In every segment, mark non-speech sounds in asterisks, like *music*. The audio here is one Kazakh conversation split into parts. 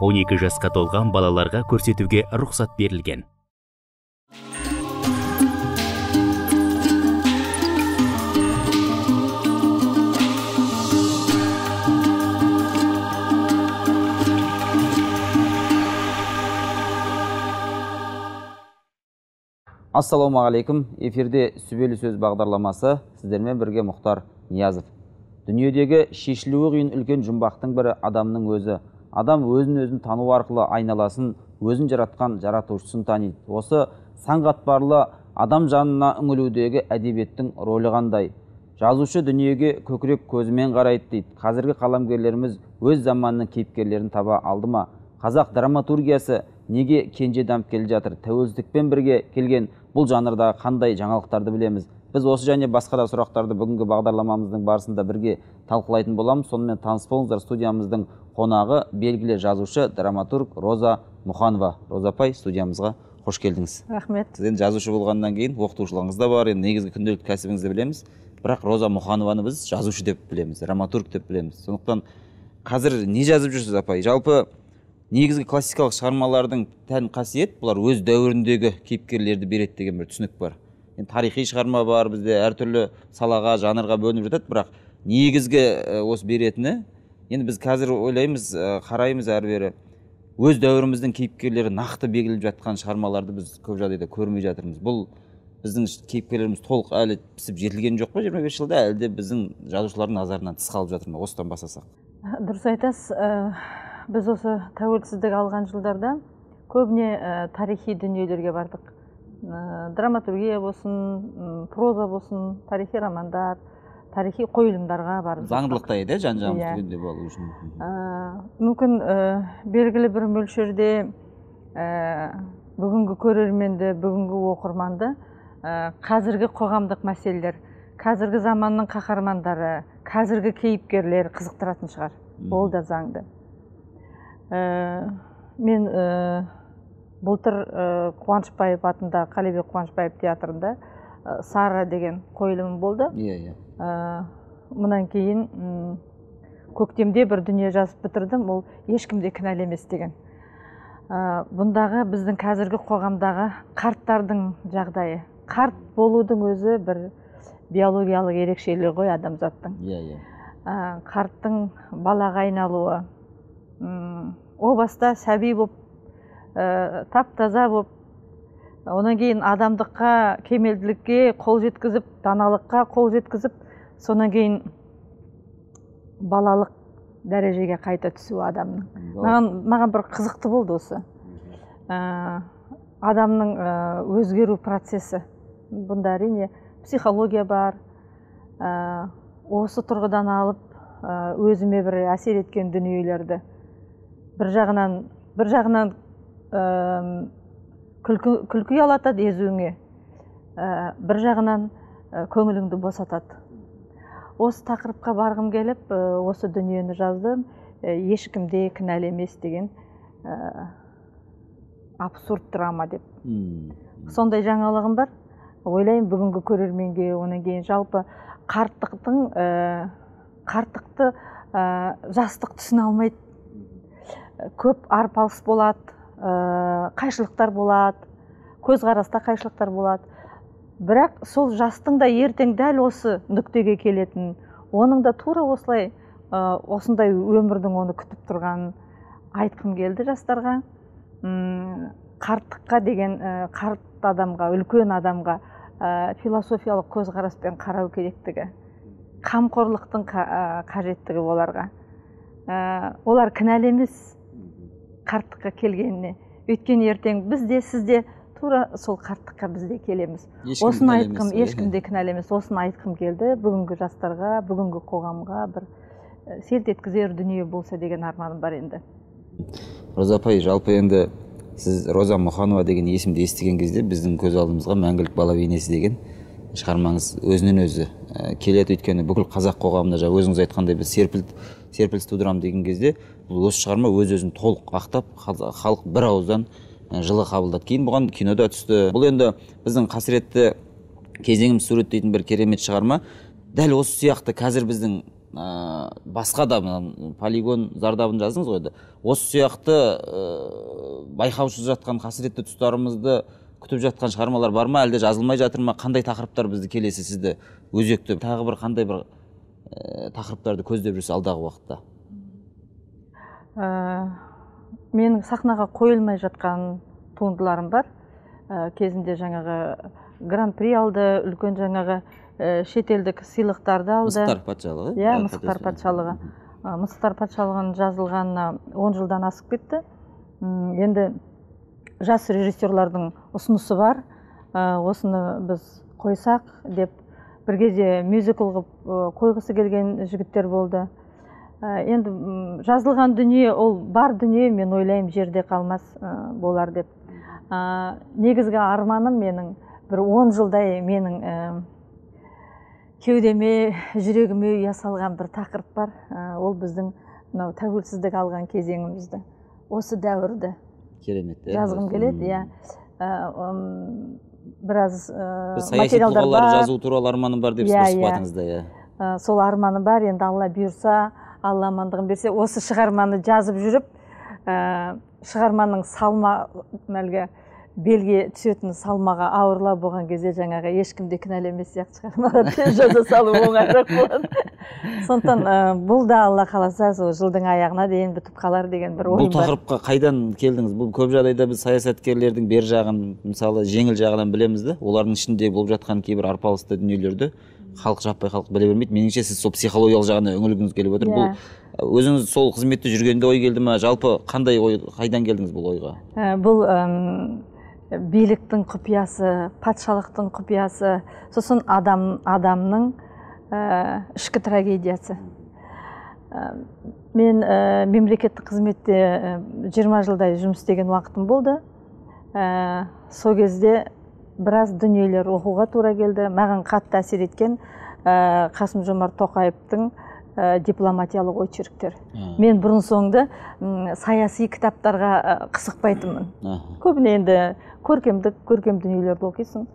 он екі жасқа толған балаларға көрсетуге рұқсат берілген. Ассалаумағалейкум эфирде сүбелі сөз бағдарламасы сіздермен бірге мұхтар ниязов. Дүниедегі шешілуі қиын үлкен жұмбақтың бірі адамның өзі. Адам өзін өзін тану арқылы айналасын өзін жаратқан жаратушысын таниды. Осы сан қатпарлы адам жанына үңілудегі әдебиеттің рөлі қандай? Жазушы дүниеге көкірек көзімен қарайды дейді. Қазіргі қаламгерлеріміз өз заманының кейіпкерлерін таба алды ма? Қазақ драматургиясы неге кенже дамып келе жатыр? Тәуелсіздікпен бірге келген бұл жанрдағы қандай жаңалықтарды білеміз? Біз осы және басқа да сұрақтарды бүгінгі бағдарламамыздың барысында бірге талқылайтын боламыз. Сонымен таныс болыңыздар студиямыздың қонағы белгілі жазушы драматург роза мұханова. Роза апай студиямызға қош келдіңіз. Рахмет. Сіз енді жазушы болғаннан кейін оқытушылығыңыз да бар енді негізгі күнделікті кәсібіңізді білеміз. Бірақ роза мұханованы біз жазушы деп білеміз драматург деп білеміз. Сондықтан қазір не жазып жүрсіз апай? Жалпы негізгі классикалық шығармалардың тән қасиет бұлар өз дәуіріндегі кейіпкерлерді береді деген бір түсінік бар. Енді тарихи шығарма бар бізде әртүрлі салаға жанрға бөлініп жатады бірақ негізгі осы беретіні. Енді біз қазір ойлаймыз қараймыз әрі бері өз дәуіріміздің кейіпкерлері нақты белгілеп жатқан шығармаларды біз көп жағдайда көрмей жатырмыз. Бұл біздің кейіпкерлеріміз толық әлі пісіп жетілген жоқ па жиырма бес жылда әлде біздің жазушылардың назарынан тыс қалып жатыр ма? Осыдан бастасақ. Дұрыс айтасыз біз осы тәуелсіздік алған жылдарда көбіне ә, тарихи дүниелерге бардық. Ә, драматургия болсын проза болсын тарихи романдар тарихи қойылымдарға барып заңдылықта еді жан жағымыз иә. түгендеп алу үшін. Мүмкін ә, белгілі бір мөлшерде ә, бүгінгі көрерменді бүгінгі оқырманды ә, қазіргі қоғамдық мәселелер қазіргі заманның қаһармандары қазіргі кейіпкерлер қызықтыратын шығар. Ол да заңды. Ә, мен ә, былтыр ә, қуанышбаев атындағы қалибек қуанышбаев театрында ә, сара деген қойылым болды. Иә иә. Мұнан кейін көктемде бір дүние жазып бітірдім ол ешкімде кінәлі емес деген. Ә, бұндағы біздің қазіргі қоғамдағы қарттардың жағдайы. Қарт болудың өзі бір биологиялық ерекшелігі ғой адамзаттың. Иә иә. Ә, қарттың балаға айналуы м, о баста сәби болып ә, тап таза болып одан кейін адамдыққа кемелділікке қол жеткізіп даналыққа қол жеткізіп содан кейін балалық дәрежеге қайта түсу адамның. Маған маған бір қызықты болды осы. Ә, адамның ә, өзгеру процесі. Бұнда әрине психология бар. Ә, осы тұрғыдан алып ә, өзіме бір әсер еткен дүниелерді бір жағынан бір жағынан ә, күлкі, күлкі ұялатады езуіңе. Ә, бір жағынан ә, көңіліңді босатады. Осы тақырыпқа барғым келіп ә, осы дүниені жаздым. Ә, ешкімде кінәлі емес деген ә, абсурд драма деп. Сондай жаңалығым бар. Ойлаймын бүгінгі көрерменге одан кейін жалпы қарттықтың ә, қарттықты ә, жастық түсіне алмайды. Көп арпалыс болады ә, қайшылықтар болады көзқараста қайшылықтар болады. Бірақ сол жастың да ертең дәл осы нүктеге келетін. Оның да тура осылай ә, осындай өмірдің оны күтіп тұрғанын айтқым келді жастарға. М, қарттыққа деген ә, қарт адамға үлкен адамға ә, философиялық көзқараспен қарау керектігі қамқорлықтың қа- ә, қажеттігі оларға. Ә, олар кінәлі емес қарттыққа келгеніне. Өйткені ертең біз де сіз де тура сол қарттыққа біз де келеміз. Ешкім осыны айтқым емес, иә. ешкім де кінәлі емес. Осыны айтқым келді. Бүгінгі жастарға бүгінгі қоғамға бір селт еткізер дүние болса деген арманым бар енді. Роза апай жалпы енді сіз роза мұханова деген есімді естіген кезде біздің көз алдымызға мәңгілік бала бейнесі деген шығармаңыз өзінен өзі ә, келеді. Өйткені бүкіл қазақ қоғамына жаңа өзіңіз айтқандай біз серпілт серпіліс тудырамын деген кезде бұл осы шығарма өз өзін толық ақтап хал- халық бір ауыздан жылы қабылдады. Кейін бұған кино да түсті. Бұл енді біздің қасіретті кезеңіміз суреттейтін бір керемет шығарма дәл осы сияқты. Қазір біздің ә, басқа да полигон зардабын жаздыңыз ғой осы сияқты ә, байқаусыз жатқан қасіретті тұстарымызды күтіп жатқан шығармалар бар ма? Әлде жазылмай жатыр ма? Қандай тақырыптар бізді келесі сізді өзекті? Тағы бір қандай бір ә, тақырыптарды көздеп жүрсіз алдағы уақытта? Ә, менің сахнаға қойылмай жатқан туындыларым бар. Ә, кезінде жаңағы гран при алды үлкен жаңағы ә, шетелдік сыйлықтарды алды. Мысықтар патшалығы иә мысықтар патшалығы. Ә, мысықтар патшалығының жазылғанына он жылдан асып кетті. Енді жас режиссерлардың ұсынысы бар. Ә, осыны біз қойсақ деп бір кезде мюзикл қылып қойғысы келген жігіттер болды. Ә, енді жазылған дүние ол бар дүние мен ойлаймын жерде қалмас ә, болар деп. Ә, негізгі арманым менің бір он жылдай менің ә, кеудеме жүрегіме ұя салған бір тақырып бар. Ә, ол біздің мынау тәуелсіздік алған кезеңімізді. Осы дәуірді керемет иә жазғым келеді иә. Біраз ә, бір саяси материалдар тұлғалар жазу туралы арманым бар деп Иә, бір иә. сұхбатыңызда иә. Ә, сол арманым бар енді алла бұйырса алла амандығын берсе осы шығарманы жазып жүріп ә, шығарманың салма әлгі белге түсетін салмағы ауырлау болған кезде жаңағы ешкімді кінәламас сияқты шығармалар тез *laughs* жаза салу оңайырақ болады сондықтан ә, бұл да алла қаласа сол жылдың аяғына дейін бітіп қалар деген бір бұл ойым бар. тақырыпқа қайдан келдіңіз? Бұл көп жағдайда біз саясаткерлердің бер жағын мысалы жеңіл жағынан білеміз да олардың ішінде болып жатқан кейбір арпалысты дүниелерді халық жаппай халық біле бермейді. Меніңше сіз сол психологиялық жағына үңілгіңіз келіп отыр. Иә. бұл өзіңіз сол қызметте жүргенде ой келді ма жалпы қандай ой қайдан келдіңіз бұл ойға? Ә, бұл биліктің құпиясы патшалықтың құпиясы сосын адам адамның ә, ішкі трагедиясы. Ә, мен ә, мемлекеттік қызметте 20 жылдай жұмыс істеген уақытым болды. Ә, сол кезде біраз дүниелер оқуға тура келді. Маған қатты әсер еткен ә, қасым жомарт тоқаевтың ә, дипломатиялық очерктер. Мен бұрын соңды саяси кітаптарға ә, қызықпайтынмын. Көбіне енді көркемдік көркем дүниелерді оқисың.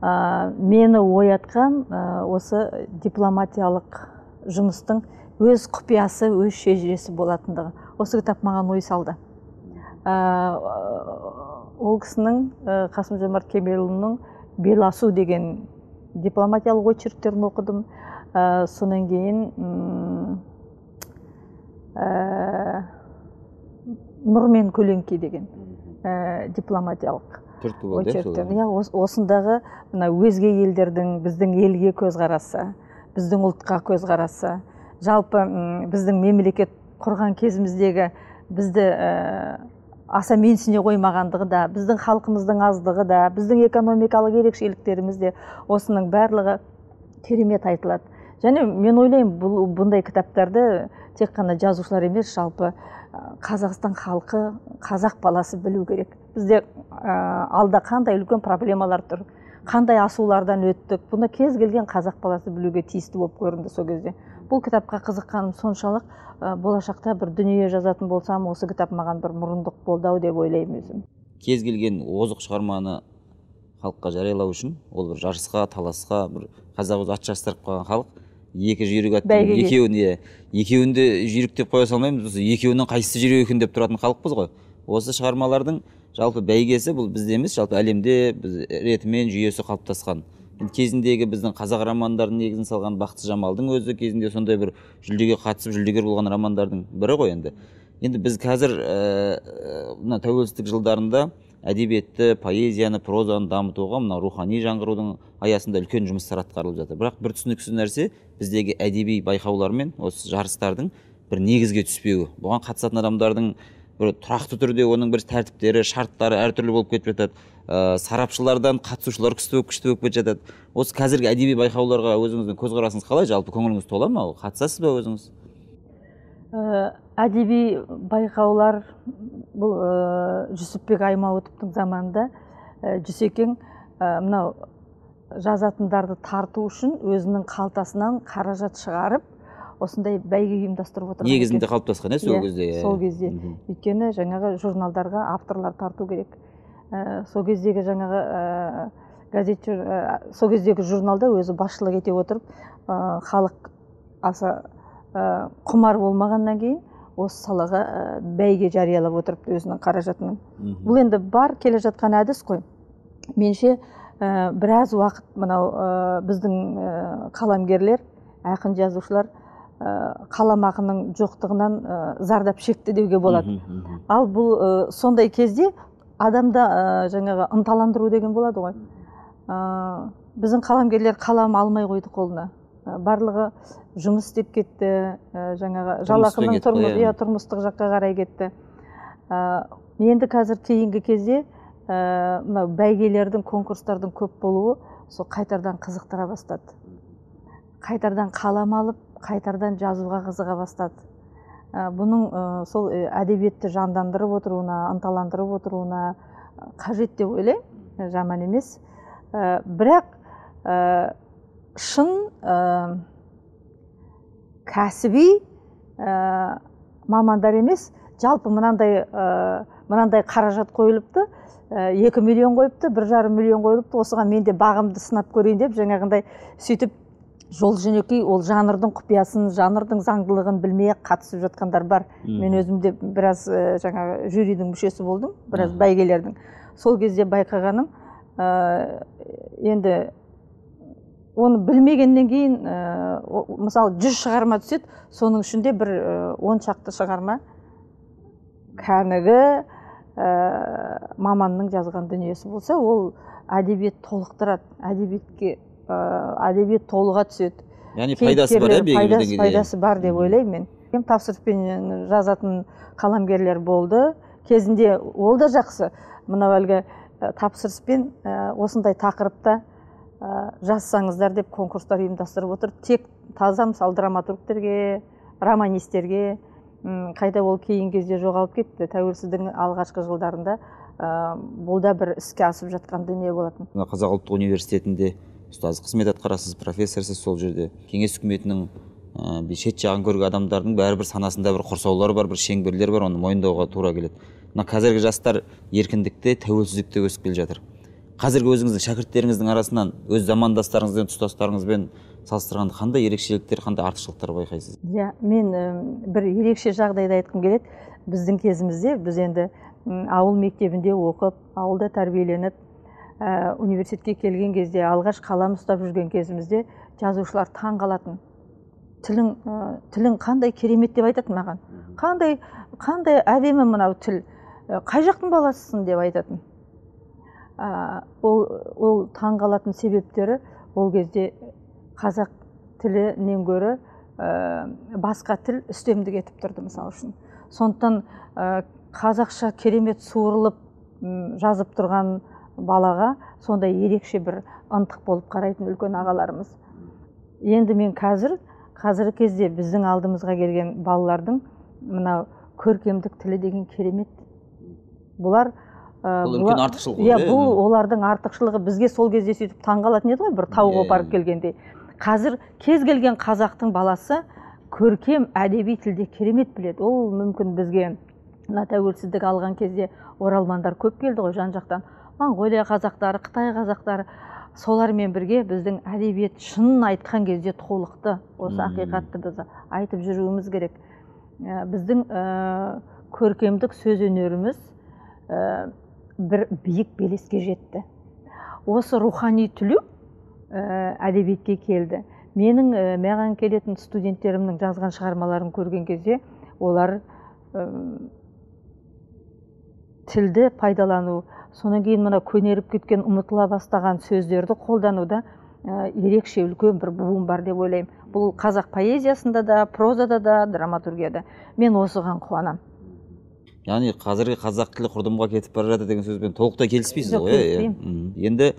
Ә, мені оятқан ә, осы дипломатиялық жұмыстың өз құпиясы өз шежіресі болатындығы. Осы кітап маған ой салды. Ә, ол кісінің ә, қасым жомарт кемелұлының беласу деген дипломатиялық очерктерін оқыдым. Ә, содан кейін ә, нұр мен көлеңке деген ә, дипломатиялық иә очерктер. иә ос- осындағы мына өзге елдердің біздің елге көзқарасы біздің ұлтқа көзқарасы жалпы біздің мемлекет құрған кезіміздегі бізді ә, аса менсіне қоймағандығы да біздің халқымыздың аздығы да біздің экономикалық ерекшеліктеріміз де осының барлығы керемет айтылады. Және мен ойлаймын бұл бұндай кітаптарды тек қана жазушылар емес жалпы қазақстан халқы қазақ баласы білу керек. Бізде ә, алда қандай үлкен проблемалар тұр қандай асулардан өттік. Бұны кез келген қазақ баласы білуге тиісті болып көрінді сол кезде. Бұл кітапқа қызыққаным соншалық ә, болашақта бір дүние жазатын болсам осы кітап маған бір мұрындық болды ау деп ойлаймын өзім. Кез келген озық шығарманы халыққа жариялау үшін ол бір жарысқа таласқа бір қазақ өзі ат жарыстырып қалған халық екі жүйрік Бәйгеге. екеуін иә екеуін де жүйрік деп қоя салмаймыз. Осы екеуінің қайсысы жүйрік екен деп тұратын халықпыз ғой. Осы шығармалардың жалпы бәйгесі бұл бізде емес жалпы әлемде біз ретімен жүйесі қалыптасқан. Кезіндегі біздің қазақ романдарының негізін салған бақытсыз жамалдың өзі кезінде сондай бір жүлдеге қатысып жүлдегер болған романдардың бірі ғой енді. Енді біз қазір ә, мына тәуелсіздік жылдарында әдебиетті поэзияны прозаны дамытуға мына рухани жаңғырудың аясында үлкен жұмыстар атқарылып жатыр. Бірақ бір түсініксіз нәрсе біздегі әдеби байқаулар мен осы жарыстардың бір негізге түспеуі. Бұған қатысатын адамдардың бір тұрақты түрде оның бір тәртіптері шарттары әртүрлі болып кетіп жатады. Ә, сарапшылардан қатысушылар күшті болып күшті болып кетіп жатады. Осы қазіргі әдеби байқауларға өзіңіздің көзқарасыңыз қалай? Жалпы көңіліңіз тола ма? Қатысасыз ба өзіңіз? Ә, әдеби байқаулар бұл ә, жүсіпбек аймауытовтың заманында. Ә, жүсекең ә, мынау жазатындарды тарту үшін өзінің қалтасынан қаражат шығарып осындай бәйге ұйымдастырып отырған негізінде қалыптасқан иә сол Иә, кезде иә. сол кезде. Өйткені жаңағы журналдарға авторлар тарту керек. Ә, сол кездегі жаңағы ә, газет жур- ә, сол кездегі журналда өзі басшылық ете отырып ә, халық аса ә, құмар болмағаннан кейін осы салаға ә, бәйге жариялап отырыпты өзінің қаражатының бұл енді бар келе жатқан әдіс қой. Менше ә, біраз уақыт мынау ә, біздің ә, қаламгерлер ақын жазушылар ә, қаламақының жоқтығынан ә, зардап шекті деуге болады ал бұл ә, сондай кезде адамда ә, жаңағы ынталандыру деген болады ғой. Ә, біздің қаламгерлер қалам алмай қойды қолына. Ә, барлығы жұмыс істеп кетті ә, жаңағы жалақының тұрмыс иә. иә тұрмыстық жаққа қарай кетті. Ә, енді қазір кейінгі кезде ә, мынау бәйгелердің конкурстардың көп болуы сол қайтардан қызықтыра бастады. Қайтардан қалам алып қайтардан жазуға қызыға бастады. Бұның ә, сол ә, әдебиетті жандандырып отыруына ынталандырып отыруына қажет деп ойлаймын. Жаман емес. Бірақ шын кәсіби мамандар емес. Жалпы мынандай мынандай қаражат қойылыпты. Екі миллион қойыпты бір жарым миллион қойылыпты. Осыған мен де бағымды сынап көрейін деп жаңағындай сөйтіп жол жөнекей ол жанрдың құпиясын жанрдың заңдылығын білмей ақ қатысып жатқандар бар. Мен өзім де біраз ә, жаңағы жюридің мүшесі болдым біраз Мхм. бәйгелердің. Сол кезде байқағаным ә, енді оны білмегеннен кейін ә, о- мысалы жүз шығарма түседі соның ішінде бір ә, он шақты шығарма. Кәнігі ә, маманның жазған дүниесі болса ол әдебиет толықтырады. Әдебиетке ә, әдебиет толыға түседі. Яғни пайдасы бар иә пайдасы, пайдасы бар деп ойлаймын мен. Тапсырыспен жазатын қаламгерлер болды. Кезінде ол да жақсы. Мынау әлгі ә, тапсырыспен ә, осындай тақырыпта ә, жазсаңыздар деп конкурстар ұйымдастырып отыр тек таза мысалы драматургтерге романистерге м, қайта ол кейінгі кезде жоғалып кетті. Тәуелсіздіктің алғашқы жылдарында ә, бұл да бір іске асып жатқан дүние болатын. Мына қазақ ұлттық университетінде ұстаздық қызмет атқарасыз профессорсыз сол жерде. Кеңес үкіметінің ә, шет жағын көрген адамдардың бәрібір санасында бір құрсаулар бар бір шеңберлер бар оны мойындауға тура келеді. Мына қазіргі жастар еркіндікте тәуелсіздікте өсіп келе жатыр. Қазіргі өзіңіздің шәкірттеріңіздің арасынан өз замандастарыңызбен тұстастарыңызбен салыстырғанда қандай ерекшеліктер қандай артықшылықтар байқайсыз? Иә мен м, бір ерекше жағдайды айтқым келеді. Біздің кезімізде біз енді ауыл мектебінде оқып ауылда тәрбиеленіп ә, университетке келген кезде алғаш қалам ұстап жүрген кезімізде жазушылар таң қалатын. Тілің ә, тілің қандай керемет деп айтатын маған. Қандай қандай әдемі мынау тіл. Ә, қай жақтың баласысың деп айтатын. Ә, ол ол таң қалатын себептері ол кезде қазақ тілінен гөрі ә, басқа тіл үстемдік етіп тұрды мысалы үшін. Сондықтан ә, қазақша керемет суырылып жазып тұрған балаға сондай ерекше бір ынтық болып қарайтын үлкен ағаларымыз. Енді мен қазір қазіргі кезде біздің алдымызға келген балалардың мынау көркемдік тілі деген керемет. Бұлар ә, Бұл үлкен артықшылық иә иә? бұл олардың артықшылығы бізге сол кезде сөйтіп таңғалатын еді ғой бір тауға Иә. апарып келгендей. Қазір кез келген қазақтың баласы көркем әдеби тілде керемет біледі. Ол мүмкін бізге мына тәуелсіздік алған кезде оралмандар көп келді ғой жан жақтан. Моңғолия қазақтары қытай қазақтары солармен бірге біздің әдебиет шынын айтқан кезде толықты. Осы ақиқатты біз айтып жүруіміз керек. Ә, біздің ә, көркемдік сөз өнеріміз ә, бір биік белеске жетті. Осы рухани түлеу ә, әдебиетке келді. Менің ә, маған келетін студенттерімнің жазған шығармаларын көрген кезде олар тілді пайдалану содан кейін мына көнеріп кеткен ұмытыла бастаған сөздерді қолдануда ә, ерекше үлкен бір буын бар деп ойлаймын. Бұл қазақ поэзиясында да прозада да драматургияда. Мен осыған қуанамын яғни қазіргі қазақ тілі құрдымға кетіп бара жатыр деген сөзбен толықтай келіспейсіз ғой иә, енді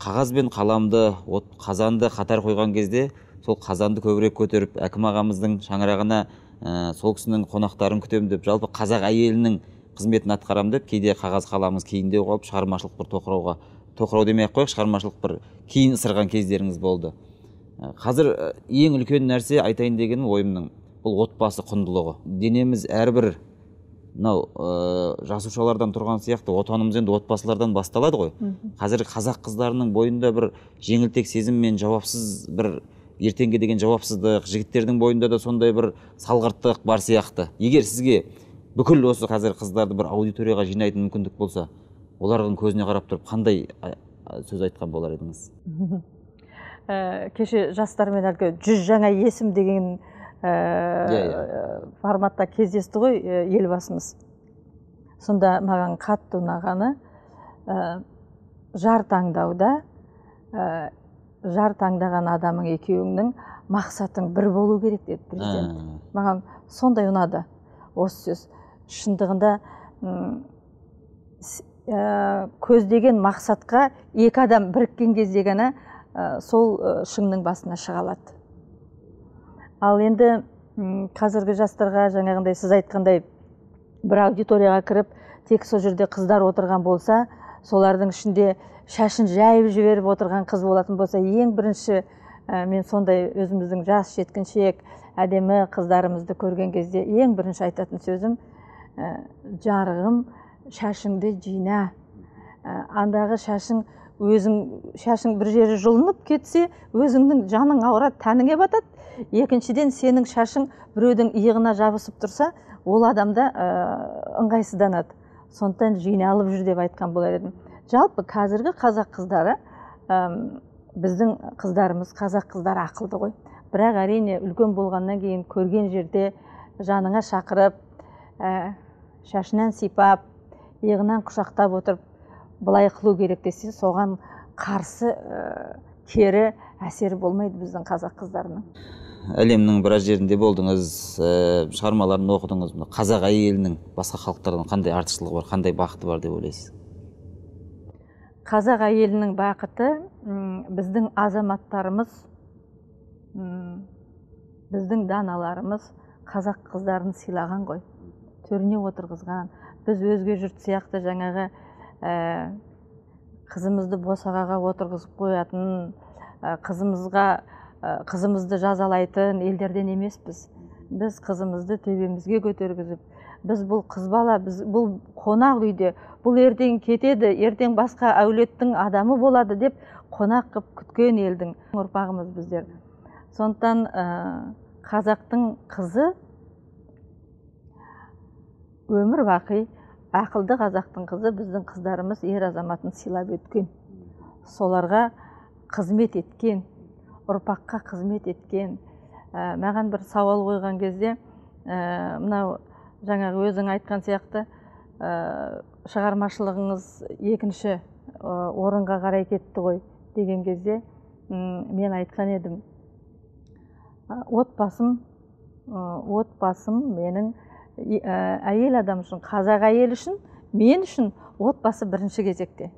қағаз бен қаламды от қазанды қатар қойған кезде сол қазанды көбірек көтеріп әкім ағамыздың шаңырағына ә, сол кісінің қонақтарын күтемін деп жалпы қазақ әйелінің қызметін атқарамын деп кейде қағаз қаламыңыз кейіндеу қалып шығармашылық бір тоқырауға тоқырау демей ақ қояйық шығармашылық бір кейін ысырған кездеріңіз болды. Ә, қазір ә, ең үлкен нәрсе айтайын дегенім ойымның бұл отбасы құндылығы. Денеміз әрбір мынау ә, жасушалардан тұрған сияқты отанымыз енді отбасылардан басталады ғой. Қазір қазақ қыздарының бойында бір жеңілтек сезім мен жауапсыз бір ертеңге деген жауапсыздық жігіттердің бойында да сондай бір салғырттық бар сияқты. Егер сізге бүкіл осы қазір қыздарды бір аудиторияға жинайтын мүмкіндік болса олардың көзіне қарап тұрып қандай сөз айтқан болар едіңіз? Ә, кеше жастармен әлгі жүз жаңа есім деген ә, Иә, форматта кездесті ғой елбасымыз. Сонда маған қатты ұнағаны ә, жар таңдауда ә, жар таңдаған адамың екеуіңнің мақсатың бір болу керек деді президент. Ә, маған сондай ұнады осы сөз. Шындығында ә, көздеген мақсатқа екі адам біріккен кезде ғана ә, сол ә, шыңның басына шыға алады. Ал енді қазіргі жастарға жаңағындай сіз айтқандай бір аудиторияға кіріп тек сол жерде қыздар отырған болса солардың ішінде шашын жайып жіберіп отырған қыз болатын болса ең бірінші ә, мен сондай өзіміздің жас жеткіншек әдемі қыздарымызды көрген кезде ең бірінші айтатын сөзім жарығым шашыңды жина. Ә, андағы шашың өзің шашың бір жері жұлынып кетсе өзіңнің жаның ауырады тәніңе батады. Екіншіден сенің шашың біреудің иығына жабысып тұрса ол адамда ә, ыңғайсызданады. Сондықтан жиналып жүр деп айтқан болар едім. Жалпы қазіргі қазақ қыздары әм, біздің қыздарымыз қазақ қыздары ақылды ғой. Бірақ әрине үлкен болғаннан кейін көрген жерде жаныңа шақырып ә, шашынан сипап иығынан құшақтап отырып былай қылу керек десе соған қарсы ә, кері әсері болмайды біздің қазақ қыздарының. Әлемнің біраз жерінде болдыңыз ә, шығармаларын оқыдыңыз. Мына қазақ әйелінің басқа халықтардан қандай артықшылығы бар қандай бақыты бар деп ойлайсыз? Қазақ әйелінің бақыты біздің азаматтарымыз м, біздің даналарымыз қазақ қыздарын сыйлаған ғой. Төріне отырғызған біз өзге жұрт сияқты жаңағы ә, қызымызды босағаға отырғызып қоятын ә, қызымызға ә, қызымызды жазалайтын елдерден емеспіз. Біз қызымызды төбемізге көтергізіп біз бұл қыз бала біз бұл қонақ үйде бұл ертең кетеді ертең басқа әулеттің адамы болады деп қонақ қып күткен елдің ұрпағымыз біздер. Сондықтан ә, қазақтың қызы өмір бақи ақылды қазақтың қызы біздің қыздарымыз ер азаматын сыйлап өткен. Соларға қызмет еткен ұрпаққа қызмет еткен ә, маған бір сауал қойған кезде ә, мынау жаңағы өзің айтқан сияқты ә, шығармашылығыңыз екінші орынға қарай кетті ғой деген кезде мен айтқан едім. «А, отбасым отбасым менің әйел адам үшін қазақ әйелі үшін мен үшін отбасы бірінші кезекте.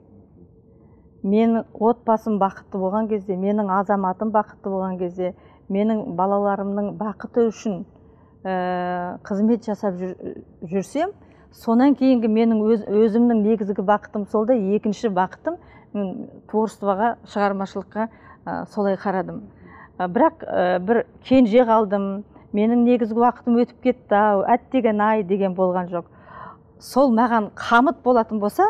Мен отбасым бақытты болған кезде менің азаматым бақытты болған кезде менің балаларымның бақыты үшін ә, қызмет жасап жүр, жүрсем сонан кейінгі менің өз, өзімнің негізгі бақытым сол да екінші бақытым. Мен творчествоға шығармашылыққа ә, солай қарадым. Ә, бірақ ә, бір кенже қалдым менің негізгі уақытым өтіп кетті ау әттеген ай деген болған жоқ. Сол маған қамыт болатын болса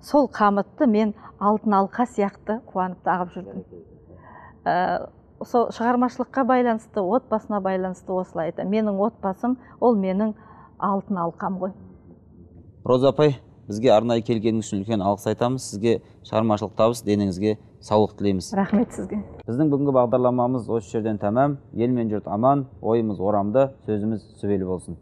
сол қамытты мен алтын алқа сияқты қуанып тағып жүрдім. Ә, сол шығармашылыққа байланысты отбасына байланысты осылай айтамын менің отбасым ол менің алтын алқам ғой. Роза апай бізге арнайы келгеніңіз үшін үлкен алғыс айтамыз. Сізге шығармашылық табыс деніңізге саулық тілейміз. Рахмет сізге. Біздің бүгінгі бағдарламамыз осы жерден тәмам. Ел мен жұрт аман ойымыз орамды сөзіміз сүбелі болсын.